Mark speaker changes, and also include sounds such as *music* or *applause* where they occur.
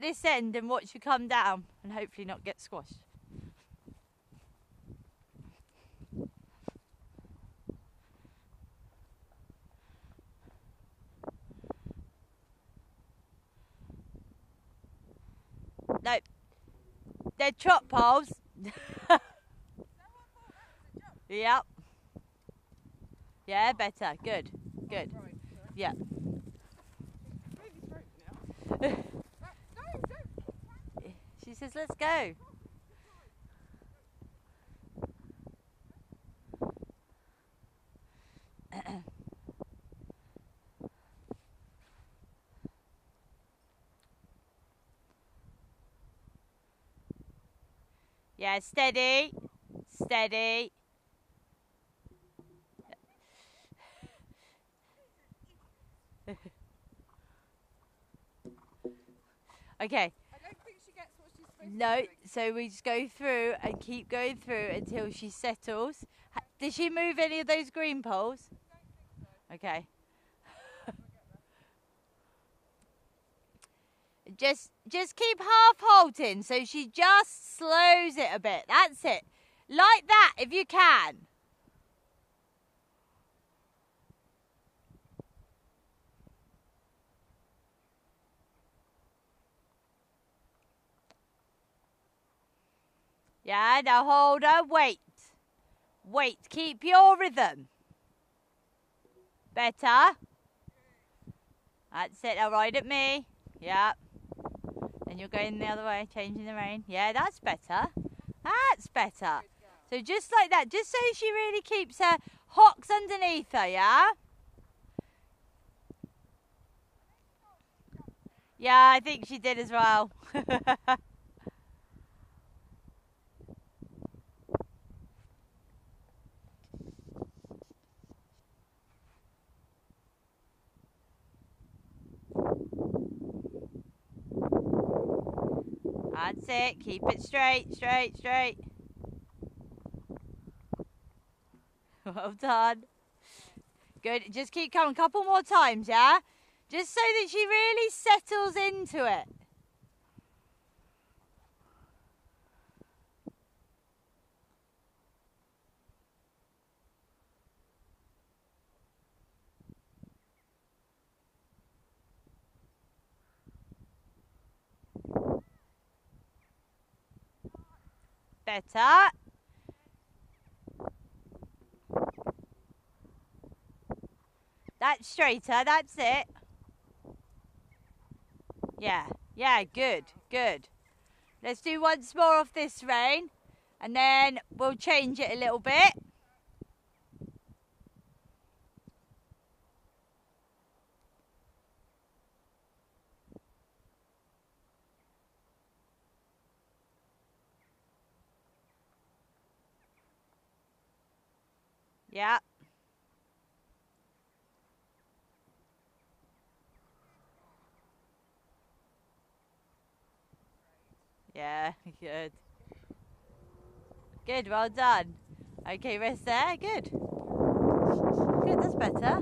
Speaker 1: this end and watch you come down and hopefully not get squashed. No, they're trot poles. *laughs* yep. Yeah, better. Good. Good. Yeah. Says, let's go. *clears throat* yeah, steady. Steady. *laughs* okay. No, so we just go through and keep going through until she settles. Did she move any of those green poles? Okay. *laughs* just just keep half halting so she just slows it a bit. That's it. Like that if you can. Yeah, now hold her. Wait. Wait. Keep your rhythm. Better. That's it. Now ride at me. Yeah. Then you're going the other way, changing the rein. Yeah, that's better. That's better. So just like that, just so she really keeps her hocks underneath her, yeah? Yeah, I think she did as well. *laughs* That's it. Keep it straight, straight, straight. *laughs* Well done. Good. Just keep coming. A couple more times, yeah? Just so that she really settles into it. Better. That's straighter, that's it. Yeah, yeah, good, good. Let's do once more off this rein and then we'll change it a little bit. Yeah. Yeah, *laughs* good. Good, well done. Okay, rest there. Good. Good, that's better.